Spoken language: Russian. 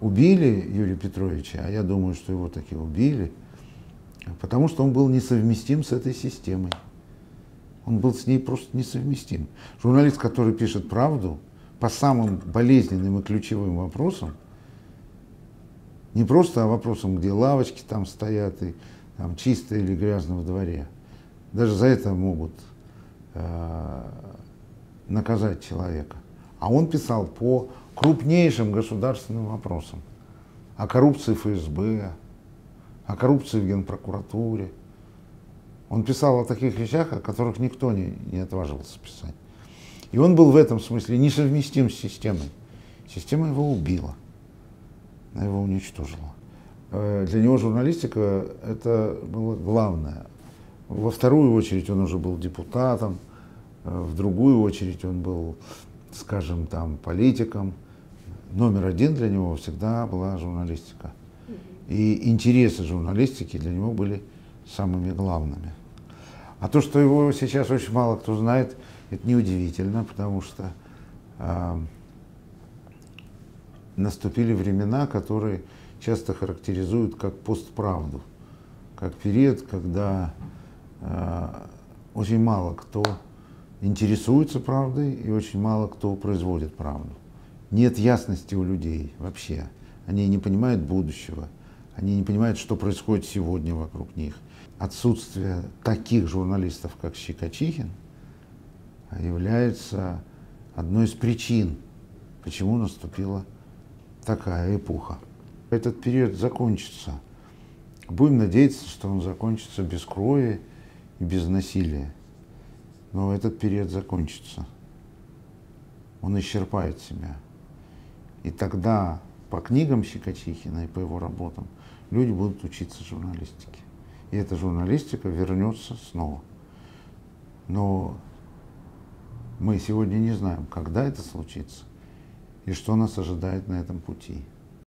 Убили Юрия Петровича, а я думаю, что его таки убили, потому что он был несовместим с этой системой. Он был с ней просто несовместим. Журналист, который пишет правду по самым болезненным и ключевым вопросам, не просто а вопросам, где лавочки там стоят и там чисто или грязно в дворе. Даже за это могут э, наказать человека. А он писал по крупнейшим государственным вопросам. О коррупции ФСБ, о коррупции в Генпрокуратуре. Он писал о таких вещах, о которых никто не, не отваживался писать. И он был в этом смысле несовместим с системой. Система его убила, она его уничтожила. Э, для него журналистика это было главное. Во вторую очередь он уже был депутатом, э, в другую очередь он был, скажем, там, политиком. Номер один для него всегда была журналистика. И интересы журналистики для него были самыми главными. А то, что его сейчас очень мало кто знает, это неудивительно, потому что э, наступили времена, которые часто характеризуют как постправду, как период, когда э, очень мало кто интересуется правдой и очень мало кто производит правду. Нет ясности у людей вообще. Они не понимают будущего, они не понимают, что происходит сегодня вокруг них. Отсутствие таких журналистов, как Щекочихин, является одной из причин, почему наступила такая эпоха. Этот период закончится. Будем надеяться, что он закончится без крови и без насилия. Но этот период закончится. Он исчерпает себя. И тогда по книгам Щекочихина и по его работам люди будут учиться журналистике. И эта журналистика вернется снова. Но мы сегодня не знаем, когда это случится и что нас ожидает на этом пути.